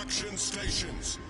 Action stations.